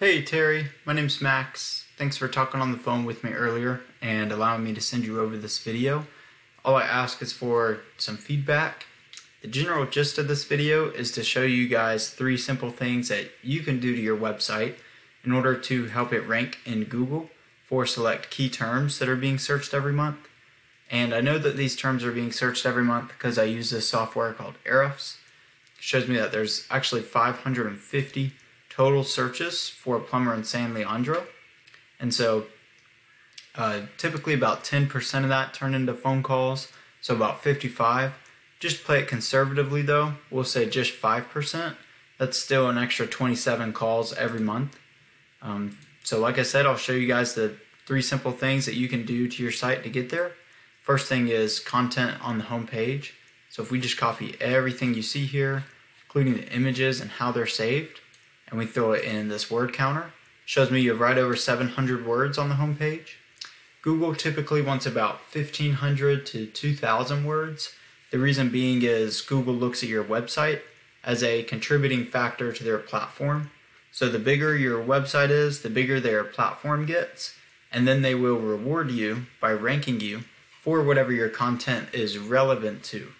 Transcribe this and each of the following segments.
Hey Terry, my name's Max. Thanks for talking on the phone with me earlier and allowing me to send you over this video. All I ask is for some feedback. The general gist of this video is to show you guys three simple things that you can do to your website in order to help it rank in Google for select key terms that are being searched every month. And I know that these terms are being searched every month because I use this software called Ahrefs. It shows me that there's actually 550 total searches for plumber and San Leandro. And so uh, typically about 10% of that turn into phone calls, so about 55. Just play it conservatively though, we'll say just 5%. That's still an extra 27 calls every month. Um, so like I said, I'll show you guys the three simple things that you can do to your site to get there. First thing is content on the home page. So if we just copy everything you see here, including the images and how they're saved, and we throw it in this word counter. Shows me you have right over 700 words on the home page. Google typically wants about 1500 to 2000 words. The reason being is Google looks at your website as a contributing factor to their platform. So the bigger your website is, the bigger their platform gets, and then they will reward you by ranking you for whatever your content is relevant to.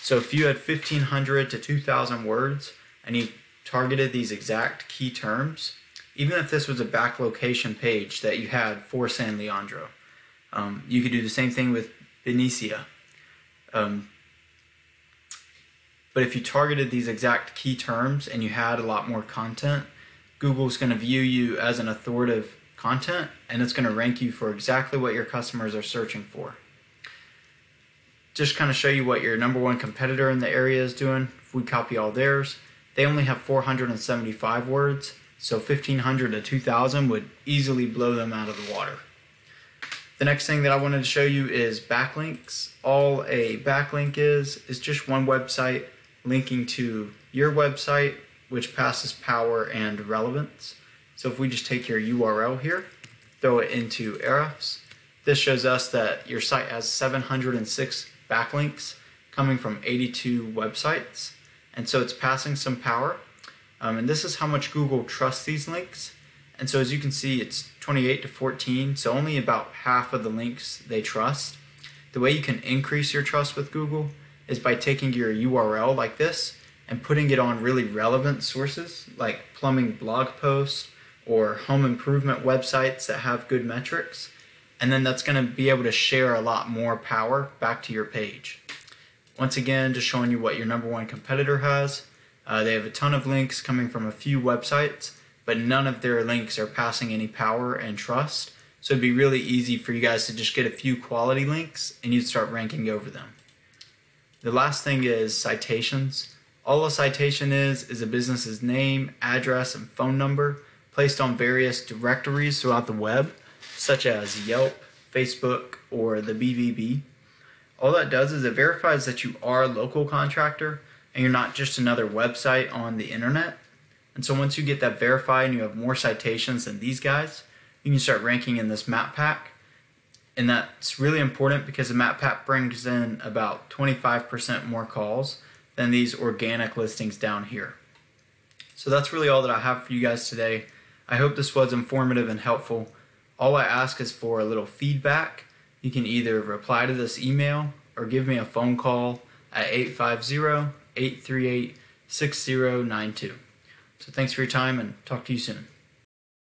So if you had 1500 to 2000 words and you targeted these exact key terms, even if this was a back location page that you had for San Leandro, um, you could do the same thing with Benicia. Um, but if you targeted these exact key terms and you had a lot more content, Google's going to view you as an authoritative content and it's going to rank you for exactly what your customers are searching for. Just kind of show you what your number one competitor in the area is doing. If we copy all theirs, they only have 475 words, so 1500 to 2000 would easily blow them out of the water. The next thing that I wanted to show you is backlinks. All a backlink is, is just one website linking to your website, which passes power and relevance. So if we just take your URL here, throw it into Ahrefs, this shows us that your site has 706 backlinks coming from 82 websites. And so it's passing some power. Um, and this is how much Google trusts these links. And so as you can see, it's 28 to 14, so only about half of the links they trust. The way you can increase your trust with Google is by taking your URL like this and putting it on really relevant sources like plumbing blog posts or home improvement websites that have good metrics. And then that's going to be able to share a lot more power back to your page. Once again, just showing you what your number one competitor has. Uh, they have a ton of links coming from a few websites, but none of their links are passing any power and trust. So it'd be really easy for you guys to just get a few quality links and you'd start ranking over them. The last thing is citations. All a citation is is a business's name, address, and phone number placed on various directories throughout the web, such as Yelp, Facebook, or the BBB. All that does is it verifies that you are a local contractor and you're not just another website on the internet. And so once you get that verified and you have more citations than these guys, you can start ranking in this map pack. And that's really important because the map pack brings in about 25% more calls than these organic listings down here. So that's really all that I have for you guys today. I hope this was informative and helpful. All I ask is for a little feedback you can either reply to this email or give me a phone call at 850 838 6092. So thanks for your time and talk to you soon.